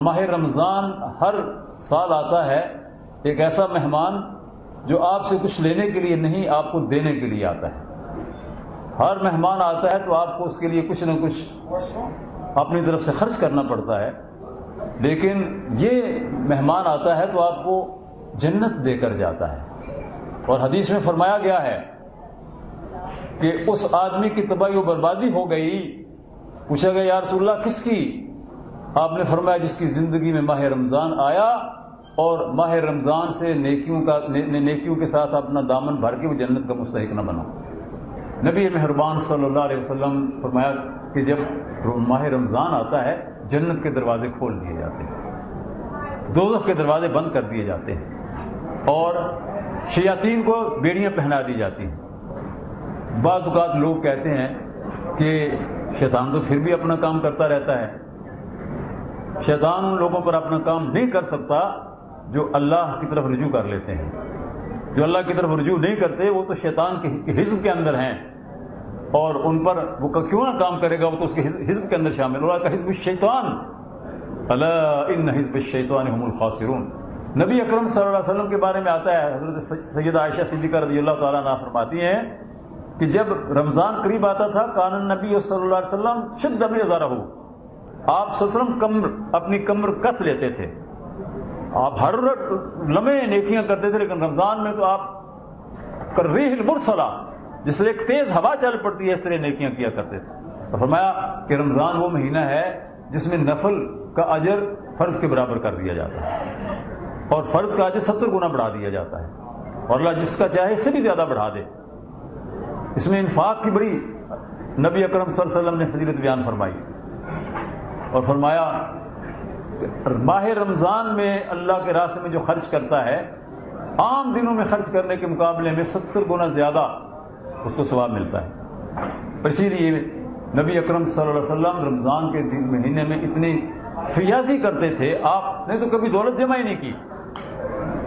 माह रमज़ान हर साल आता है, एक ऐसा मेहमान जो आपसे कुछ लेने के लिए नहीं, आपको देने के लिए आता है। हर मेहमान आता है तो आपको उसके लिए कुछ ना कुछ अपनी तरफ़ से खर्च करना पड़ता है। लेकिन ये मेहमान आता है तो आपको जन्नत देकर जाता है। और हदीस में फरमाया गया है कि उस आदमी की तबाही व बर्बादी हो गई। पूछा गया यार रसूलुल्लाह, किसकी आपने फरमाया जिसकी ज़िंदगी में माह रमज़ान आया और माह रमज़ान से नेकियों का ने, ने, नेकियों के साथ अपना दामन भर के वो जन्नत का मुस्तक न बना। नबी मेहरबान सल्लल्लाहु अलैहि वसल्लम फरमाया कि जब माह रमज़ान आता है जन्नत के दरवाजे खोल दिए जाते हैं। दो के दरवाजे बंद कर दिए जाते हैं। और शयातीन को बेड़ियाँ पहना दी जाती हैं। बाज़ात लोग कहते हैं कि शैतान तो फिर भी अपना काम करता रहता है। शैतान उन लोगों पर अपना काम नहीं कर सकता, जो अल्लाह की तरफ़ रुजू कर लेते हैं। जो अल्लाह की तरफ़ रुजू नहीं करते, वो तो शैतान के हिज्ब के अंदर हैं। और उन पर वो क्यों ना काम करेगा, वो तो उसके हिज्ब के अंदर शामिल। होगा हिज्ब शैतान। अल्लाह इन हिज्ब शैतान खासिरून। नबी अकरम वसल्लम के बारे में आता है, हज़रत सैयद आयशा सिद्दीक़ा रज़ी अल्लाह ताला फरमाती हैं कि जब रमज़ान करीब आता था, कानन नबी वसल्लम शुद्ध में हो। आप ससरम कमर, अपनी कमर कस लेते थे। आप हर लम्हे नेकियाँ करते थे, लेकिन रमज़ान में तो आप कर मुरसला, जिससे एक तेज हवा चल पड़ती है, इस तरह नेकियाँ किया करते थे। तो फरमाया कि रमज़ान वो महीना है, जिसमें नफल का अजर फ़र्ज़ के बराबर कर दिया जाता है। और फ़र्ज़ का अजर सत्तर गुना बढ़ा दिया जाता है। और अल्लाह जिसका चाहे इससे भी ज़्यादा बढ़ा दे। इसमें इन्फाक की बड़ी नबी अकरम वसल्लम ने फजीलत बयान फरमाई। और फरमाया माह रमज़ान में अल्लाह के रास्ते में जो खर्च करता है, आम दिनों में खर्च करने के मुकाबले में सत्तर गुना ज़्यादा उसको सवाब मिलता है। इसीलिए नबी अकरम सल्लल्लाहु रमज़ान के दिन महीने में इतनी फियाजी करते थे आपने तो कभी दौलत जमा ही नहीं की।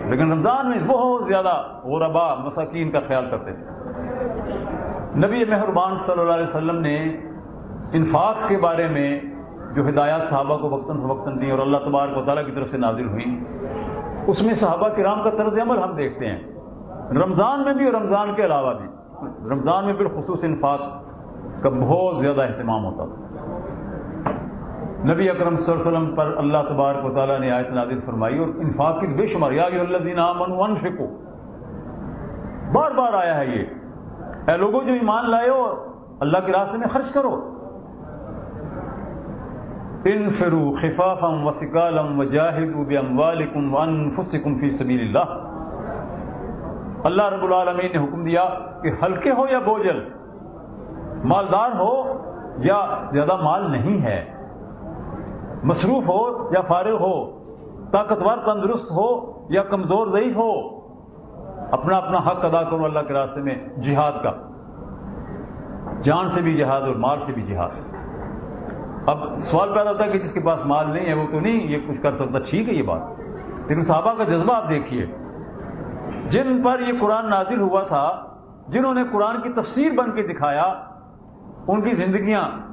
लेकिन रमज़ान में बहुत ज़्यादा गुरबा मसाकिन का ख्याल करते थे। नबी मेहरबान सल्लल्लाहु ने इन्फाक के बारे में जो हिदायत साहबा को वक्ता फवक्ता दी और अल्लाह तबारक वाली की तरफ़ से नाजिल हुई, उसमें साहबा कराम का तर्ज अमल हम देखते हैं। रमज़ान में भी और रमज़ान के अलावा भी। रमज़ान में बिलखसूस इन्फाक का बहुत ज़्यादा अहतमाम होता था। नबी अकरम वसल्लम पर अल्लाह तबारक वाली ने आयत नाजिल फरमाई और इन्फाक की बेशुमार यादीन फिको बार बार आया है ये। लोगों जो ईमान लाए हो, अल्लाह के रास्ते में खर्च करो। इन फिरू खिफाफम वसिकालम वजाहिदम वालिकुम फ़ी सबीलिल्लाह। अल्लाह रब्बुल ने हुक्म दिया कि हल्के हो या बोझल, मालदार हो या ज़्यादा माल नहीं है, मसरूफ हो या फारिग हो, ताकतवर तंदुरुस्त हो या कमज़ोर ज़यीफ हो, अपना अपना हक अदा करो अल्लाह के रास्ते में जिहाद का। जान से भी जिहाद और माल से भी जिहाद। अब सवाल पैदा होता है कि जिसके पास माल नहीं है, वो तो नहीं? ये कुछ कर सकता, ठीक है ये बात। लेकिन साहबा का जज्बा आप देखिए, जिन पर ये कुरान नाजिल हुआ था, जिन्होंने कुरान की तफसीर बन के दिखाया, उनकी जिंदगियाँ,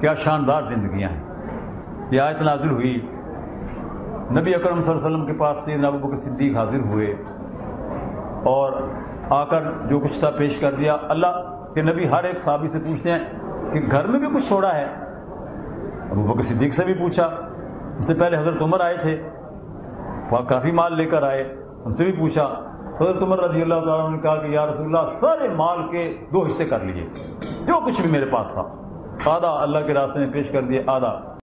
क्या शानदार जिंदगियाँ हैं। ये आयत नाजिल हुई। नबी अकरम वसल्लम के पास से नबू सिद्दीक हाजिर हुए और आकर जो कुछ था पेश कर दिया। अल्लाह के नबी हर एक साहबी से पूछते हैं कि घर में भी कुछ छोड़ा है? अबू बकर सिद्दीक से भी पूछा, उससे पहले हज़रत उमर आए थे? वह काफ़ी माल लेकर आए। उनसे भी पूछा। हज़रत उमर रज़ी अल्लाह ने कहा कि, या रसुल्ला सारे माल के दो हिस्से कर लिए। जो कुछ भी मेरे पास था। आधा अल्लाह के रास्ते में पेश कर दिए, आधा